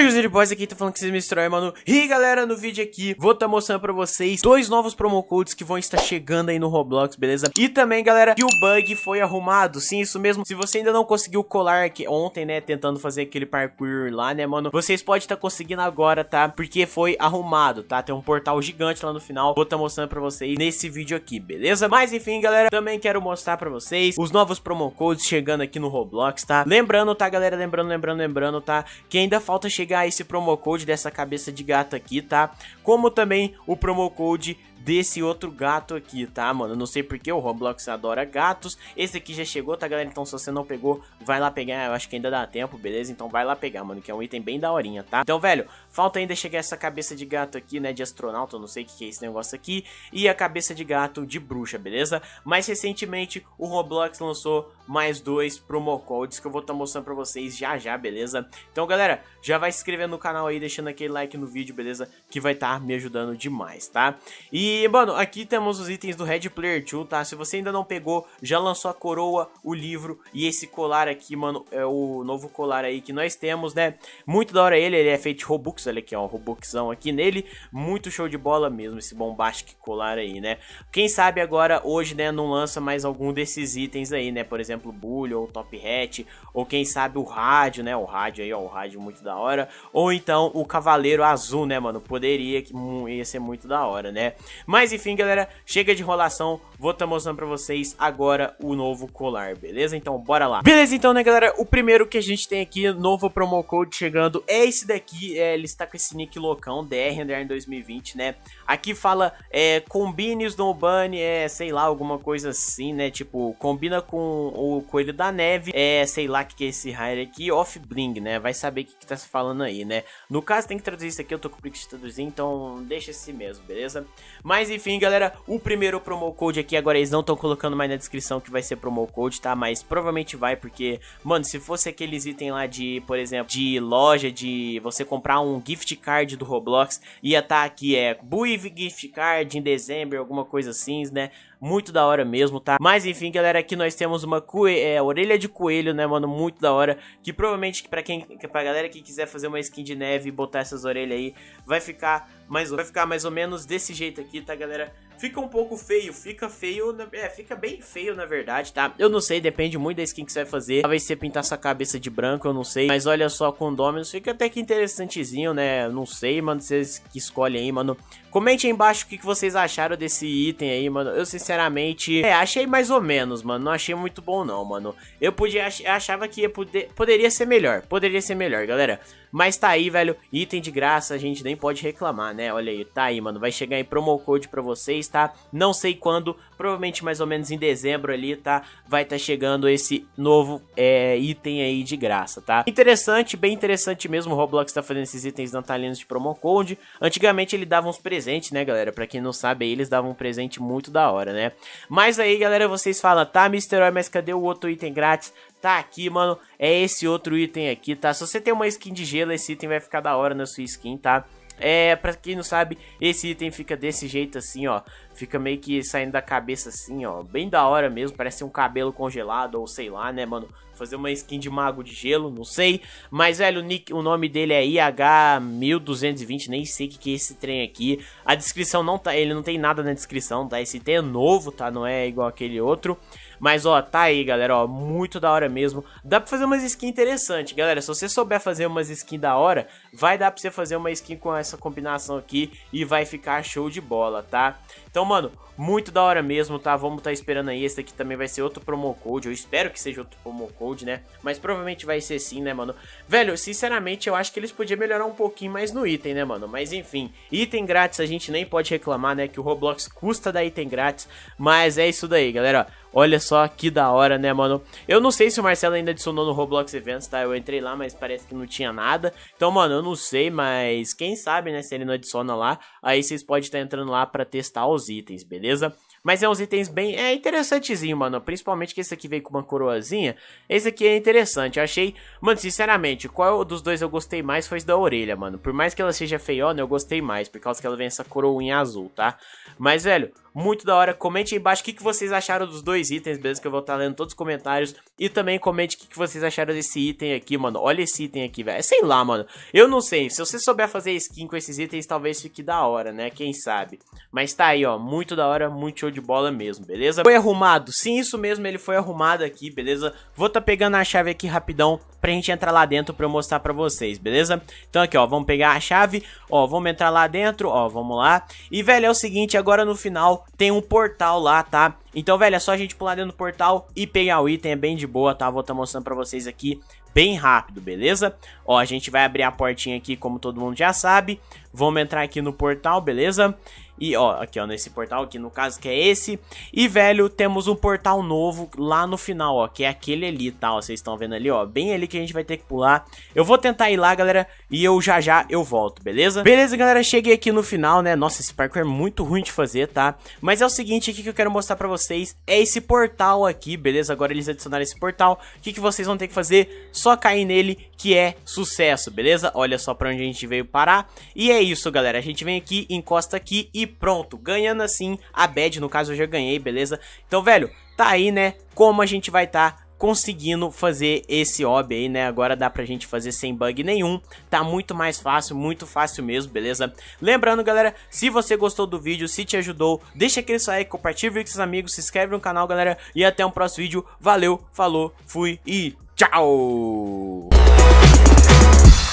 aí, os boys, aqui tá falando que vocês me destroem, mano. E galera, no vídeo aqui, vou tá mostrando pra vocês dois novos promo codes que vão estar chegando aí no Roblox, beleza? E também, galera, que o bug foi arrumado. Sim, isso mesmo. Se você ainda não conseguiu colar aqui ontem, né, tentando fazer aquele parkour lá, né, mano, vocês podem estar tá conseguindo agora, tá? Porque foi arrumado, tá? Tem um portal gigante lá no final. Vou tá mostrando pra vocês nesse vídeo aqui, beleza? Mas enfim, galera, também quero mostrar pra vocês os novos promo codes chegando aqui no Roblox, tá? Lembrando, tá, galera? Lembrando, lembrando, lembrando, tá? Que ainda falta chegar esse promo code dessa cabeça de gato aqui, tá? Como também o promo code desse outro gato aqui, tá, mano? Não sei porque o Roblox adora gatos. Esse aqui já chegou, tá, galera? Então se você não pegou, vai lá pegar. Eu acho que ainda dá tempo, beleza? Então vai lá pegar, mano, que é um item bem daorinha, tá? Então, velho, falta ainda chegar essa cabeça de gato aqui, né, de astronauta, não sei o que é esse negócio aqui. E a cabeça de gato de bruxa, beleza? Mais recentemente, o Roblox lançou mais dois promo codes que eu vou estar tá mostrando pra vocês já já, beleza? Então, galera, já vai se inscrevendo no canal aí, deixando aquele like no vídeo, beleza? Que vai estar tá me ajudando demais, tá? E e, mano, aqui temos os itens do Red Player 2, tá? Se você ainda não pegou, já lançou a coroa, o livro e esse colar aqui, mano, é o novo colar aí que nós temos, né? Muito da hora ele, ele é feito Robux, olha aqui, ó, um Robuxão aqui nele. Muito show de bola mesmo, esse bombastic colar aí, né? Quem sabe agora, hoje, né, não lança mais algum desses itens aí, né? Por exemplo, Bully ou Top Hat, ou quem sabe o rádio, né? O rádio aí, ó, o rádio muito da hora. Ou então o Cavaleiro Azul, né, mano? Poderia, que ia ser muito da hora, né? Mas enfim, galera, chega de enrolação, vou estar tá mostrando pra vocês agora o novo colar, beleza? Então, bora lá. Beleza, então, né, galera, o primeiro que a gente tem aqui, novo promo code chegando, é esse daqui, é, ele está com esse nick loucão, DR Under 2020, né? Aqui fala, é, combine Snowbunny, é, sei lá, alguma coisa assim, né? Tipo, combina com o Coelho da Neve, é, sei lá o que, que é esse raio aqui, Off Bling, né? Vai saber o que, que tá se falando aí, né? No caso, tem que traduzir isso aqui, eu tô com o de traduzir, então deixa esse mesmo, beleza? Mas enfim, galera, o primeiro promo code aqui, agora eles não estão colocando mais na descrição que vai ser promo code, tá? Mas provavelmente vai, porque, mano, se fosse aqueles itens lá de, por exemplo, de loja, de você comprar um gift card do Roblox, ia estar tá aqui, é, Buiv gift card em dezembro, alguma coisa assim, né? muito da hora mesmo, tá? Mas enfim, galera, aqui nós temos uma é, orelha de coelho, né, mano, muito da hora, que provavelmente pra quem, pra galera que quiser fazer uma skin de neve e botar essas orelhas aí, vai ficar mais, vai ficar mais ou menos desse jeito aqui, tá, galera? Fica um pouco feio, fica feio, é, fica bem feio na verdade, tá? Eu não sei, depende muito da skin que você vai fazer. Talvez você pintar sua cabeça de branco, eu não sei. Mas olha só, com Dominus fica até que interessantezinho, né? Não sei, mano, vocês que escolhem aí, mano. Comente aí embaixo o que vocês acharam desse item aí, mano. Eu, sinceramente, é, achei mais ou menos, mano. Não achei muito bom, não, mano. Eu podia, achava que poder, poderia ser melhor. Poderia ser melhor, galera. Mas tá aí, velho. Item de graça, a gente nem pode reclamar, né? Olha aí, tá aí, mano. Vai chegar em promo code pra vocês, tá? Não sei quando, provavelmente mais ou menos em dezembro ali, tá? Vai tá chegando esse novo é, item aí de graça, tá? Interessante, bem interessante mesmo. O Roblox tá fazendo esses itens natalinos de promo code. Antigamente ele dava uns presentes, né, galera? Pra quem não sabe, eles davam um presente muito da hora, né? Mas aí, galera, vocês falam, tá, Mr. Oi, mas cadê o outro item grátis? Tá aqui, mano, é esse outro item aqui, tá? Se você tem uma skin de gelo, esse item vai ficar da hora na sua skin, tá? É, pra quem não sabe, esse item fica desse jeito assim, ó. Fica meio que saindo da cabeça assim, ó. Bem da hora mesmo, parece um cabelo congelado ou sei lá, né, mano. Fazer uma skin de mago de gelo, não sei. Mas, velho, o, nick, o nome dele é IH1220, nem sei o que, que é esse trem aqui. A descrição não tá, ele não tem nada na descrição, tá? Esse item é novo, tá? Não é igual aquele outro. Mas, ó, tá aí, galera, ó, muito da hora mesmo. Dá pra fazer umas skins interessantes, galera. Se você souber fazer umas skins da hora, vai dar pra você fazer uma skin com essa combinação aqui e vai ficar show de bola, tá? Então, mano, muito da hora mesmo, tá? Vamos tá esperando aí. Esse aqui também vai ser outro promo code. Eu espero que seja outro promo code, né? Mas provavelmente vai ser sim, né, mano? Velho, sinceramente, eu acho que eles podiam melhorar um pouquinho mais no item, né, mano? Mas enfim, item grátis a gente nem pode reclamar, né? Que o Roblox custa dar item grátis. Mas é isso daí, galera. Olha só que da hora, né, mano? Eu não sei se o Marcelo ainda adicionou no Roblox Events, tá? Eu entrei lá, mas parece que não tinha nada. Então, mano, eu não sei, mas quem sabe, né, se ele não adiciona lá, aí vocês podem estar entrando lá pra testar os itens, beleza? Mas é uns itens bem... É interessantezinho, mano. Principalmente que esse aqui veio com uma coroazinha. Esse aqui é interessante. Eu achei... Mano, sinceramente, qual dos dois eu gostei mais foi da orelha, mano. Por mais que ela seja feiona, eu gostei mais. Por causa que ela vem essa coroinha azul, tá? Mas, velho, muito da hora. Comente aí embaixo o que, que vocês acharam dos dois itens, beleza? Que eu vou estar tá lendo todos os comentários. E também comente o que, que vocês acharam desse item aqui, mano. Olha esse item aqui, velho. Sei lá, mano. Eu não sei. Se você souber fazer skin com esses itens, talvez fique da hora, né? Quem sabe. Mas tá aí, ó. Muito da hora, muito show de bola mesmo, beleza? Foi arrumado. Sim, isso mesmo. Ele foi arrumado aqui, beleza? Vou tá pegando a chave aqui rapidão pra gente entrar lá dentro pra eu mostrar pra vocês, beleza? Então aqui, ó, vamos pegar a chave, ó, vamos entrar lá dentro, ó, vamos lá. E, velho, é o seguinte, agora no final tem um portal lá, tá? Então, velho, é só a gente pular dentro do portal e pegar o item, é bem de boa, tá? Vou estar tá mostrando pra vocês aqui bem rápido, beleza? Ó, a gente vai abrir a portinha aqui, como todo mundo já sabe. Vamos entrar aqui no portal, beleza? E, ó, aqui, ó, nesse portal aqui, no caso, que é esse. E, velho, temos um portal novo lá no final, ó, que é aquele ali, tá? Vocês estão vendo ali, ó, bem ali que a gente vai ter que pular. Eu vou tentar ir lá, galera, e eu já já eu volto, beleza? Beleza, galera, cheguei aqui no final, né? Nossa, esse parkour é muito ruim de fazer, tá? Mas é o seguinte aqui que eu quero mostrar pra vocês, é esse portal aqui, beleza? Agora eles adicionaram esse portal, o que, que vocês vão ter que fazer? Só cair nele, que é sucesso, beleza? Olha só pra onde a gente veio parar. E é isso, galera, a gente vem aqui, encosta aqui e pronto, ganhando assim a bad, no caso eu já ganhei, beleza? Então, velho, tá aí, né, como a gente vai estar tá conseguindo fazer esse hobby aí, né? Agora dá pra gente fazer sem bug nenhum. Tá muito mais fácil, muito fácil mesmo, beleza? Lembrando, galera, se você gostou do vídeo, se te ajudou, deixa aquele like, compartilha com seus amigos, se inscreve no canal, galera. E até um próximo vídeo. Valeu, falou, fui e tchau!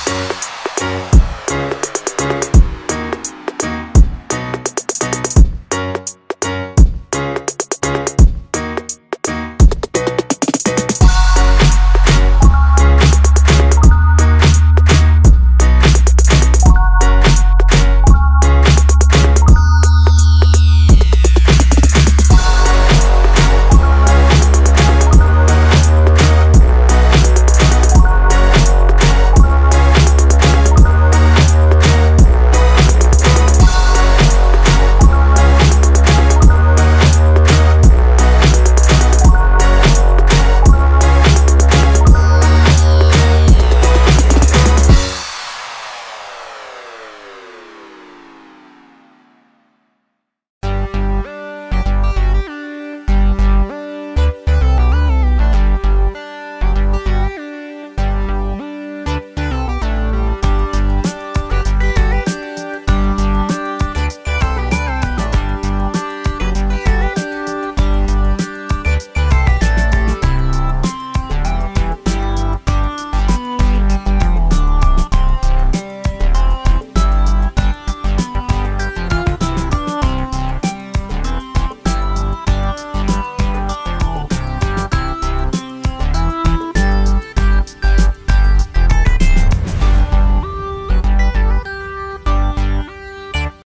Thank